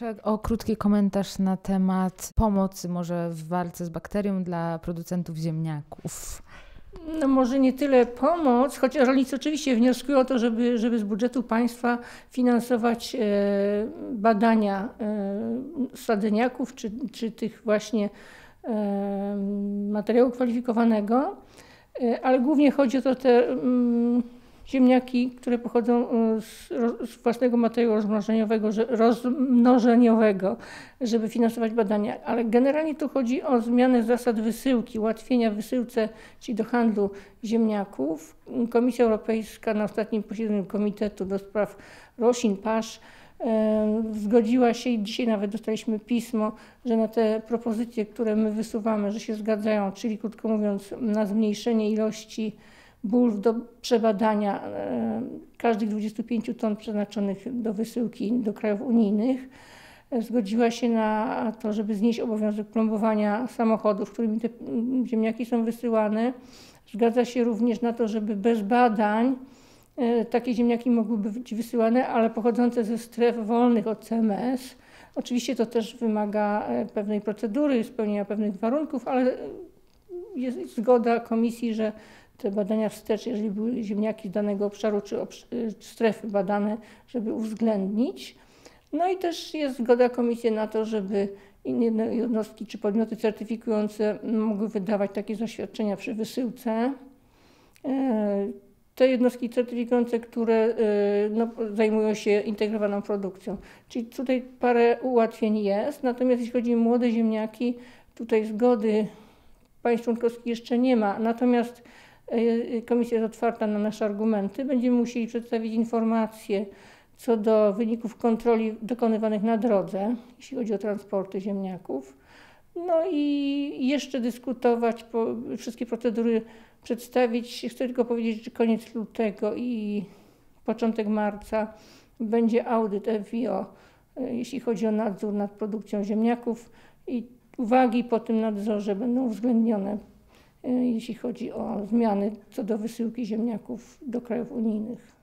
Proszę o krótki komentarz na temat pomocy może w walce z bakterią dla producentów ziemniaków. No może nie tyle pomoc, choć rolnicy oczywiście wnioskują o to, żeby, żeby z budżetu państwa finansować e, badania e, sadzeniaków czy, czy tych właśnie e, materiału kwalifikowanego, e, ale głównie chodzi o to te mm, ziemniaki, które pochodzą e, z, z własnego materiału rozmnożeniowego, rozmnożeniowego, żeby finansować badania. Ale generalnie tu chodzi o zmianę zasad wysyłki, ułatwienia wysyłce, czyli do handlu ziemniaków. Komisja Europejska na ostatnim posiedzeniu Komitetu do Spraw Roślin, Pasz e, zgodziła się i dzisiaj nawet dostaliśmy pismo, że na te propozycje, które my wysuwamy, że się zgadzają, czyli krótko mówiąc na zmniejszenie ilości bulw do przebadania e, każdych 25 ton przeznaczonych do wysyłki do krajów unijnych. E, zgodziła się na to, żeby znieść obowiązek plombowania samochodów, którymi te ziemniaki są wysyłane. Zgadza się również na to, żeby bez badań e, takie ziemniaki mogłyby być wysyłane, ale pochodzące ze stref wolnych od CMS. Oczywiście to też wymaga pewnej procedury, spełnienia pewnych warunków, ale jest zgoda komisji, że te badania wstecz, jeżeli były ziemniaki z danego obszaru czy y, strefy badane, żeby uwzględnić. No i też jest zgoda komisji na to, żeby inne jednostki czy podmioty certyfikujące mogły wydawać takie zaświadczenia przy wysyłce. E, te jednostki certyfikujące, które e, no, zajmują się integrowaną produkcją. Czyli tutaj parę ułatwień jest, natomiast jeśli chodzi o młode ziemniaki, tutaj zgody państw członkowskich jeszcze nie ma. Natomiast komisja jest otwarta na nasze argumenty. Będziemy musieli przedstawić informacje co do wyników kontroli dokonywanych na drodze, jeśli chodzi o transporty ziemniaków. No i jeszcze dyskutować, wszystkie procedury przedstawić. Chcę tylko powiedzieć, że koniec lutego i początek marca będzie audyt FIO, e, jeśli chodzi o nadzór nad produkcją ziemniaków i uwagi po tym nadzorze będą uwzględnione E, jeśli chodzi o zmiany co do wysyłki ziemniaków do krajów unijnych.